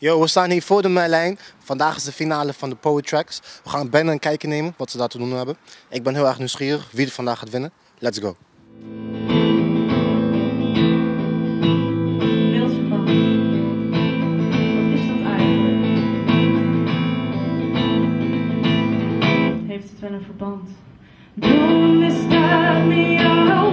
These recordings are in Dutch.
Yo, we staan hier voor de Merlijn. Vandaag is de finale van de Poet Tracks. We gaan Ben een kijkje nemen wat ze daar te doen hebben. Ik ben heel erg nieuwsgierig wie er vandaag gaat winnen. Let's go. Heeft het wel een verband? Don't me, you're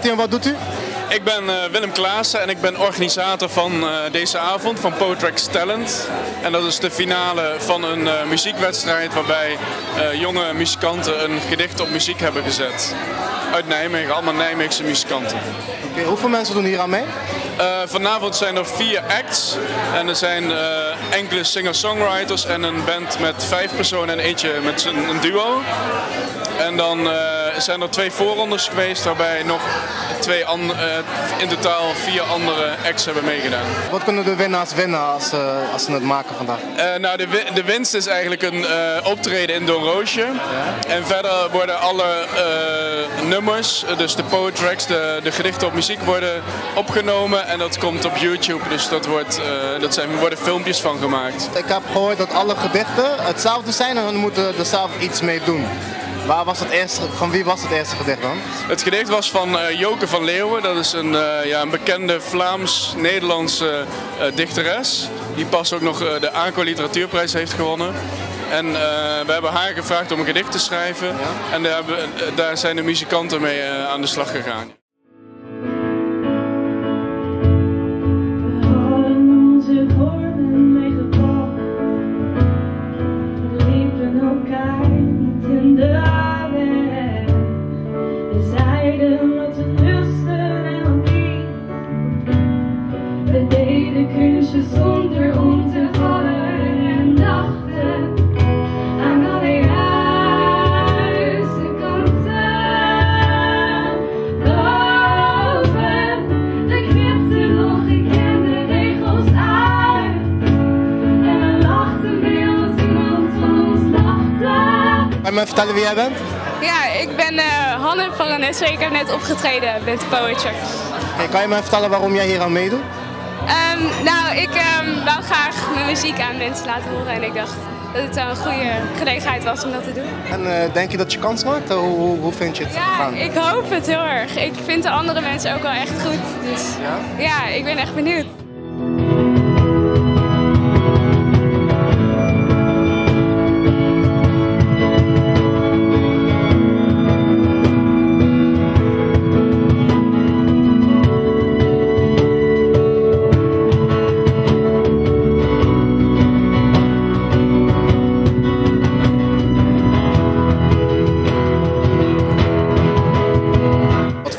bent u en wat doet u? Ik ben eh, Willem Klaassen en ik ben organisator van eh, deze avond van Poetrex Talent. En dat is de finale van een eh, muziekwedstrijd waarbij jonge muzikanten een gedicht op muziek hebben gezet. Uit Nijmegen, allemaal Nijmeegse muzikanten. Oké, hoeveel mensen doen hier aan mee? Vanavond zijn er vier acts en er zijn enkele singer-songwriters en een band met vijf personen en eentje met z'n- een duo. En dan zijn er twee voorrondes geweest waarbij nog twee an- eh, in totaal vier andere acts hebben meegedaan. Wat kunnen de winnaars winnen als, ze- als ze het maken vandaag? Eh, nou, de, de winst is eigenlijk een eh, optreden in Don Roosje. En verder worden alle eh, nummers, eh, dus de poetracks, de, de gedichten op muziek worden opgenomen. En dat komt op YouTube, dus dat wordt, eh, dat zijn, worden filmpjes van gemaakt. Ik heb gehoord dat alle gedichten hetzelfde zijn en we moeten er zelf iets mee doen. Waar was het eerste, van wie was het eerste gedicht dan? Het gedicht was van eh, Joke van Leeuwen. Dat is een, eh, ja, een bekende Vlaams-Nederlandse eh, dichteres. Die pas ook nog de ACO Literatuurprijs heeft gewonnen. En we hebben haar gevraagd om een gedicht te schrijven. En daar, hebben, daar zijn de muzikanten mee aan de slag gegaan. Kan je me vertellen wie jij bent? Ja, ik ben Hanne van Renesse. Ik heb net opgetreden met Poetry. Kan je me vertellen waarom jij hier aan meedoet? Ehm, nou, ik ehm, wou graag mijn muziek aan mensen laten horen en ik dacht dat het wel een goede gelegenheid was om dat te doen. En eh, denk je dat je kans maakt? Hoe, hoe, hoe vind je het Ja, ik hoop het heel erg. Ik vind de andere mensen ook wel echt goed. Dus Ja? ja, ik ben echt benieuwd.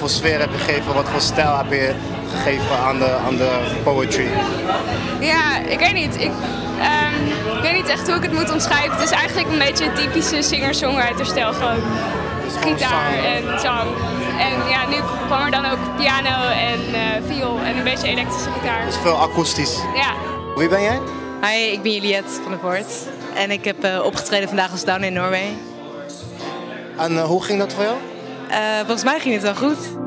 Voor sfeer heb je gegeven? Wat voor stijl heb je gegeven aan de, aan de poetry? Ja, ik weet niet. Ik, ehm, ik weet niet echt hoe ik het moet omschrijven. Het is eigenlijk een beetje een typische singer-songwriter stijl gewoon. Gitaar en zang. En ja, nu kwam er dan ook piano en eh viool en een beetje elektrische gitaar. Dus veel akoestisch. Ja, Wie ben jij? Hi, ik ben Juliette van der Voort. En ik heb eh, opgetreden vandaag als Down in Norway. En eh, hoe ging dat voor jou? Eh, volgens mij ging het wel goed.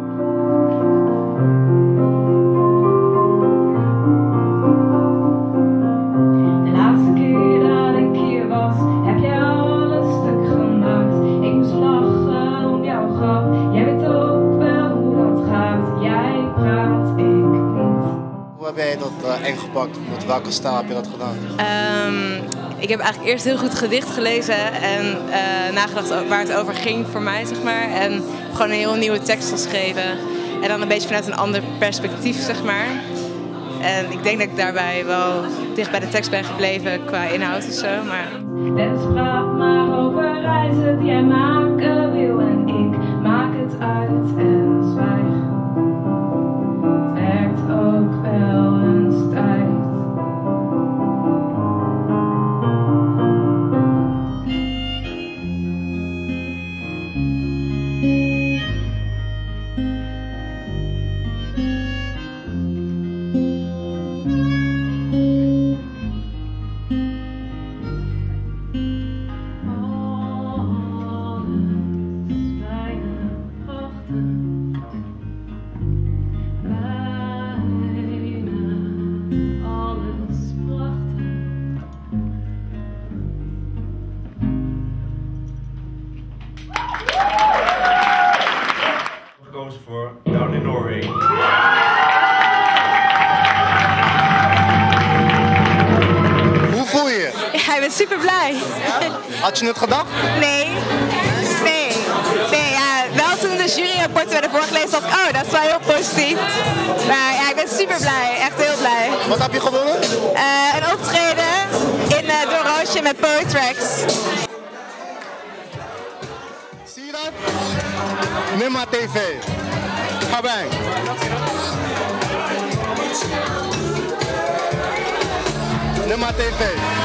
Eh, ingepakt? Met welke stijl heb je dat gedaan? Ehm, ik heb eigenlijk eerst heel goed gedicht gelezen en eh, nagedacht waar het over ging voor mij, zeg maar. En gewoon een heel nieuwe tekst geschreven. En dan een beetje vanuit een ander perspectief, zeg maar. En ik denk dat ik daarbij wel dicht bij de tekst ben gebleven qua inhoud of zo. Maar praat maar over reizen die jij maken wil en ik maak het uit en zwijg. Ben super blij. Had je het gedacht? Nee. Nee. Nee, ja, wel toen de juryrapporten werden voorgelezen dacht ik, oh, dat is wel heel positief. Maar ja, ik ben super blij. Echt heel blij. Wat heb je gewonnen? Eh, een optreden in uh, Door Roosje met Poetracks. Zie je dat? Nimma TV. Ga bij. Nimma TV.